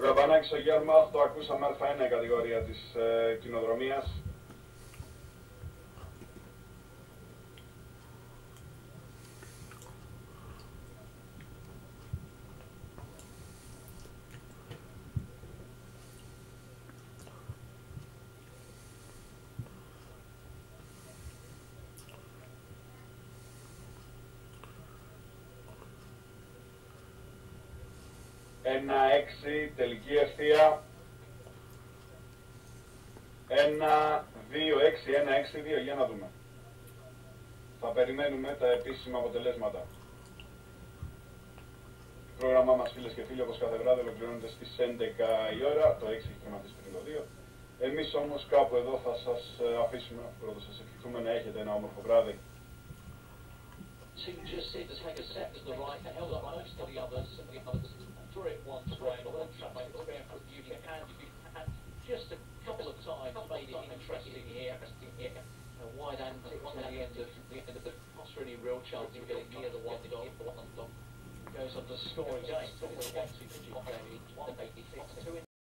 καμπανάκι στο Γέρμα, το ακούσαμε Α1 κατηγορία της ε, κοινοδρομίας. Ένα έξι, τελική ευθεία. Ένα, δύο, έξι, ένα, έξι, δύο, για να δούμε. Θα περιμένουμε τα επίσημα αποτελέσματα. Το πρόγραμμά μας φίλες και φίλοι όπως κάθε βράδυ ολοκληρώνεται στις 11 η ώρα, το 6 έχει τερματίσει πριν το 2. Εμείς όμως κάπου εδώ θα σας ε, αφήσουμε, πρώτα σας ευχηθούμε να έχετε ένα όμορφο βράδυ. Just a couple of times made it interesting here. Now, wide angle on the end of the end of the really real chance of getting near the one dog. Goes on the score again.